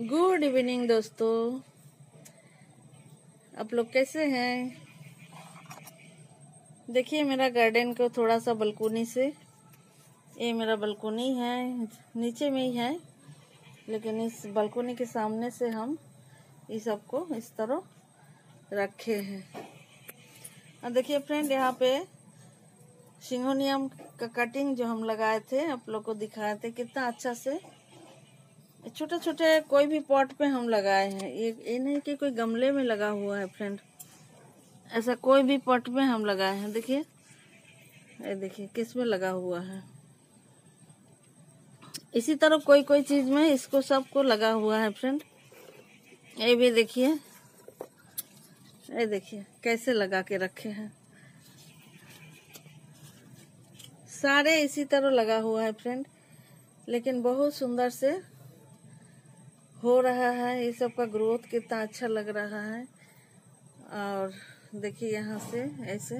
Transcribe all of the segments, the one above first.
Good evening दोस्तों। आप लोग कैसे हैं? देखिए, मेरा गार्डन को थोड़ा सा बलकोनी से, ये मेरा बलकोनी है, नीचे में ही है, लेकिन इस बलकोनी के सामने से हम इस सबको इस तरह रखे हैं। और देखिए फ्रेंड यहाँ पे सिंगोनियम का कटिंग जो हम लगाए थे, आप लोग को दिखाए थे, कितना अच्छा से छोटे छोटे कोई भी पॉट पे हम लगाए हैं। ये ये नहीं कि कोई गमले में लगा हुआ है फ्रेंड ऐसा कोई भी पॉट में हम लगाए हैं, देखिए। ये देखिए, किसमें लगा हुआ है। इसी तरह कोई कोई चीज़ में इसको सबको लगा हुआ है फ्रेंड ये भी देखिए। ये देखिए, कैसे लगा के रखे हैं। सारे इसी तरह लगा हुआ है फ्रेंड लेकिन बहुत सुंदर से हो रहा है। ये सब का ग्रोथ कितना अच्छा लग रहा है। और देखिए यहाँ से ऐसे।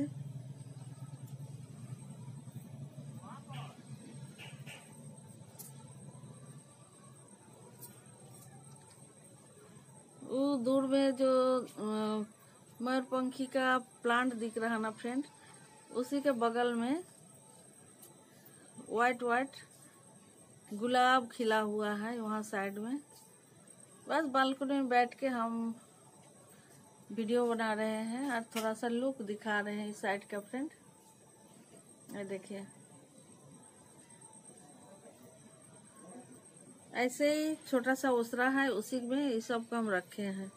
वो दूर में जो मयूरपंखी का प्लांट दिख रहा ना फ्रेंड उसी के बगल में वाइट वाइट गुलाब खिला हुआ है वहाँ साइड में। बस बालकनी में बैठ के हम वीडियो बना रहे हैं और थोड़ा सा लुक दिखा रहे हैं इस साइड का फ्रेंड ये देखिए। ऐसे ही छोटा सा ओसरा है, उसी में ये सबको हम रखे हैं।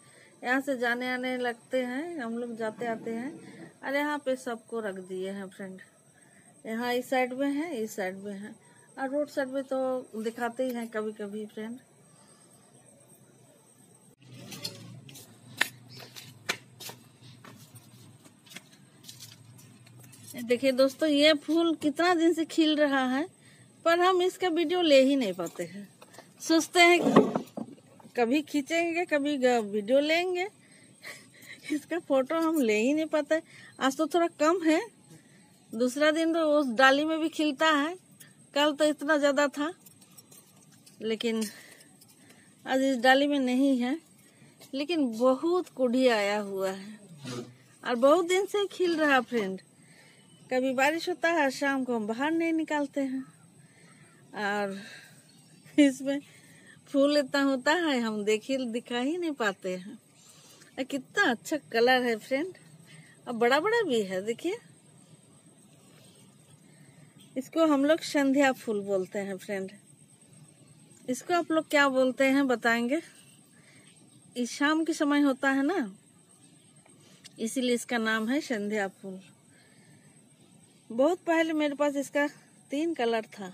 यहाँ से जाने आने लगते हैं, हम लोग जाते आते हैं, और यहाँ पे सबको रख दिए हैं फ्रेंड यहाँ इस साइड में है, इस साइड में है। और रोड साइड में तो दिखाते ही हैं कभी कभी फ्रेंड देखिए दोस्तों, ये फूल कितना दिन से खिल रहा है, पर हम इसका वीडियो ले ही नहीं पाते हैं। सोचते हैं कभी खींचेंगे, कभी वीडियो लेंगे। इसका फ़ोटो हम ले ही नहीं पाते। आज तो थोड़ा कम है। दूसरा दिन तो उस डाली में भी खिलता है। कल तो इतना ज़्यादा था, लेकिन आज इस डाली में नहीं है। लेकिन बहुत कुढ़ी आया हुआ है। और बहुत दिन से खिल रहा फ्रेंड। कभी बारिश होता है, शाम को हम बाहर नहीं निकालते हैं। और इसमें फूल इतना होता है, हम देख ही दिखा ही नहीं पाते हैं। कितना अच्छा कलर है फ्रेंड। और बड़ा बड़ा भी है, देखिए। इसको हम लोग संध्या फूल बोलते हैं फ्रेंड। इसको आप लोग क्या बोलते हैं बताएँगे? इस शाम के समय होता है ना? इसीलिए इसका नाम है संध्या फूल। बहुत पहले मेरे पास इसका तीन कलर था,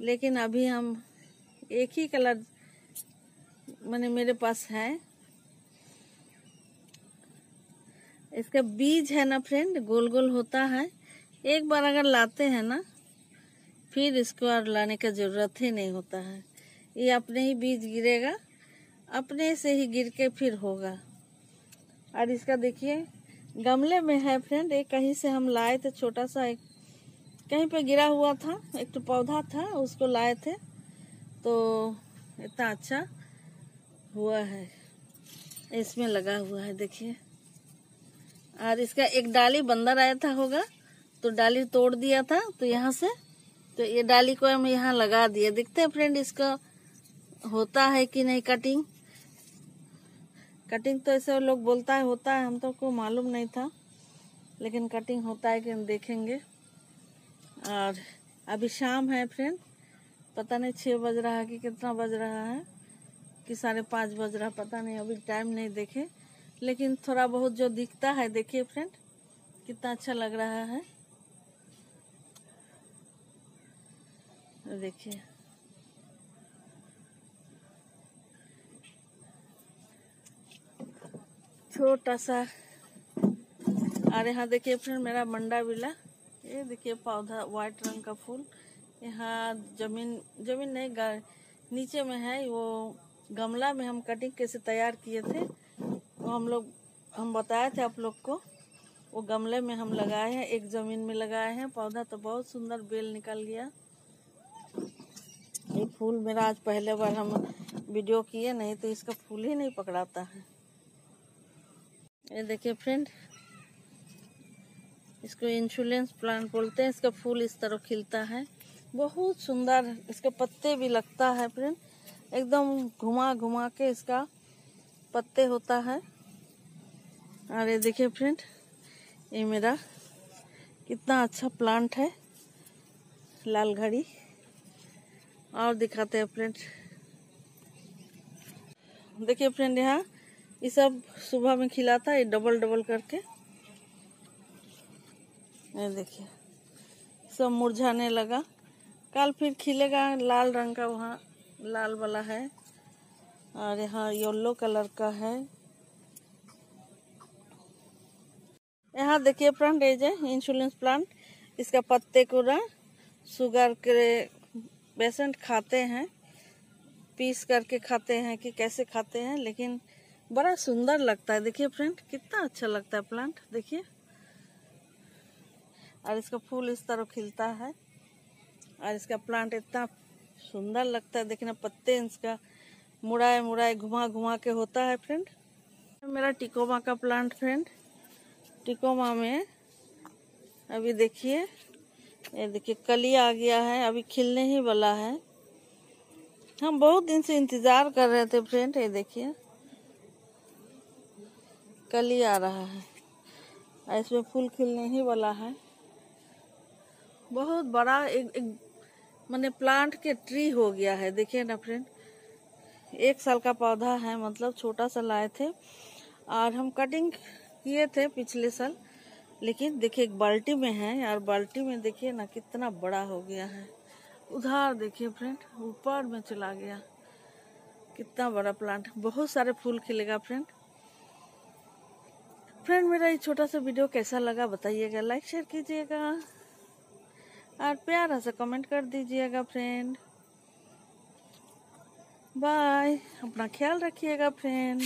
लेकिन अभी हम एक ही कलर मैंने मेरे पास है। इसका बीज है ना फ्रेंड, गोल गोल होता है। एक बार अगर लाते हैं ना, फिर इसको और लाने का ज़रूरत ही नहीं होता है। ये अपने ही बीज गिरेगा, अपने से ही गिर के फिर होगा। और इसका देखिए गमले में है फ्रेंड, एक कहीं से हम लाए थे छोटा सा एक, कहीं पे गिरा हुआ था, एक तो पौधा था, उसको लाए थे तो इतना अच्छा हुआ है, इसमें लगा हुआ है, देखिए। और इसका एक डाली बंदर आया था होगा तो डाली तोड़ दिया था तो यहाँ से तो ये डाली को हम यहाँ लगा दिए। देखते हैं फ्रेंड, इसका होता है कि नहीं कटिंग? कटिंग तो ऐसे लोग बोलता है, होता है हम तो को मालूम नहीं था। लेकिन कटिंग होता है कि हम देखेंगे। और अभी शाम है फ्रेंड पता नहीं छः बज रहा है कि कितना बज रहा है, कि साढ़े पाँच बज रहा पता नहीं, अभी टाइम नहीं देखे। लेकिन थोड़ा बहुत जो दिखता है, देखिए फ्रेंड कितना अच्छा लग रहा है। देखिए। छोटा सा और यहाँ देखिए फ्रेंड मेरा मंडा बिला ये देखिए पौधा व्हाइट रंग का फूल। यहाँ ज़मीन ज़मीन नहीं नीचे में है वो गमला में हम कटिंग कैसे तैयार किए थे, वो हम लोग, हम बताए थे आप लोग को। वो गमले में हम लगाए हैं, एक ज़मीन में लगाए हैं। पौधा तो बहुत सुंदर बेल निकल गया। ये फूल मेरा आज पहले बार हम वीडियो किए, नहीं तो इसका फूल ही नहीं पकड़ाता है। ये देखिए फ्रेंड इसको इंशुलेंस प्लांट बोलते हैं, इसका फूल इस तरह खिलता है। बहुत सुंदर इसके पत्ते भी लगता है फ्रेंड एकदम घुमा घुमा के इसका पत्ते होता है। और ये देखिए फ्रेंड ये मेरा कितना अच्छा प्लांट है, लाल घड़ी। और दिखाते हैं फ्रेंड देखिए फ्रेंड यहाँ ये सब सुबह में खिलाता है डबल डबल करके। ये देखिए, सब मुरझाने लगा। कल फिर खिलेगा लाल रंग का वहाँ, लाल वाला है। और यहाँ येलो कलर का है। यहाँ देखिए फ्रेंड ये जो इंसुलेंस प्लांट इसका पत्ते को ना शुगर के पेशेंट खाते हैं पीस करके खाते हैं कि कैसे खाते हैं, लेकिन बड़ा सुंदर लगता है। देखिए फ्रेंड कितना अच्छा लगता है प्लांट देखिए। और इसका फूल इस तरह खिलता है। और इसका प्लांट इतना सुंदर लगता है। देखना पत्ते इसका मुड़ाए मुड़ाए घुमा घुमा के होता है फ्रेंड मेरा टिकोमा का प्लांट फ्रेंड टिकोमा में अभी देखिए, ये देखिए कली आ गया है। अभी खिलने ही वाला है। हम बहुत दिन से इंतज़ार कर रहे थे फ्रेंड ये देखिए। कली आ रहा है। इसमें फूल खिलने ही वाला है। बहुत बड़ा एक, एक मैंने प्लांट के ट्री हो गया है। देखिए ना फ्रेंड एक साल का पौधा है मतलब छोटा सा लाए थे और हम कटिंग किए थे पिछले साल लेकिन देखिए एक बाल्टी में है और बाल्टी में देखिए ना कितना बड़ा हो गया है। उधार देखिए फ्रेंड ऊपर में चला गया। कितना बड़ा प्लांट बहुत सारे फूल खिलेगा फ्रेंड। फ्रेंड मेरा ये छोटा सा वीडियो कैसा लगा बताइएगा। लाइक शेयर कीजिएगा। और प्यारा सा कमेंट कर दीजिएगा फ्रेंड बाय अपना ख्याल रखिएगा फ्रेंड